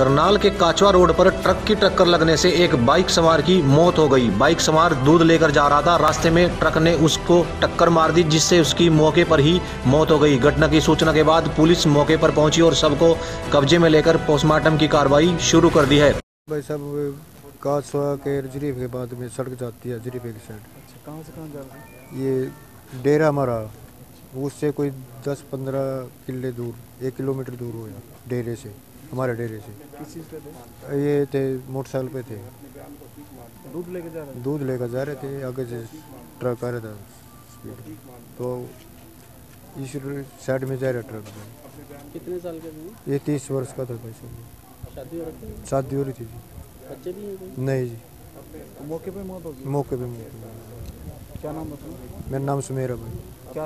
करनाल के काचवा रोड पर ट्रक की टक्कर लगने से एक बाइक सवार की मौत हो गई। बाइक सवार दूध लेकर जा रहा था। रास्ते में ट्रक ने उसको टक्कर मार दी जिससे उसकी मौके पर ही मौत हो गई। घटना की सूचना के बाद पुलिस मौके पर पहुँची और सबको कब्जे में लेकर पोस्टमार्टम की कार्रवाई शुरू कर दी है। भाई साहब काचवा के जरीफ के बाद में सड़क जाती है जरीफ की साइड अच्छा कहाँ से कहाँ जा रहे हैं? ये डेरा हमारा उससे कोई दस पंद्रह किले दूर एक किलोमीटर दूर हो डेरे से। हमारे डेरे से। किस चीज़ पे थे? ये थे मोटरसाइकिल पे थे। दूध लेके जा रहे थे? दूध लेकर जा रहे थे आगे से ट्रक आ रहा था। स्पीड तो इस साइड में जा रहा ट्रक। कितने साल के थे? ये तीस वर्ष का था भाई साहब शादी हो रही थी जी। बच्चे भी हैं नहीं जी। मौके पे मौत होगी मौके पे मौत। क्या नाम बताओ? मेरा नाम सुमेरा भाई। क्या